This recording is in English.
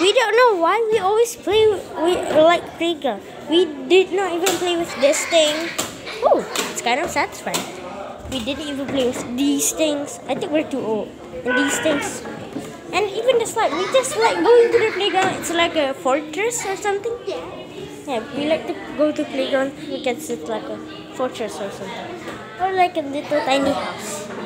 We don't know why we always play we like playground. We did not even play with this thing. Oh, it's kind of satisfying. We didn't even play with these things. I think we're too old. And these things. And even the slide, we just like going to the playground. It's like a fortress or something. Yeah. Yeah, we like to go to playground because it's like a fortress or something. Or like a little tiny house.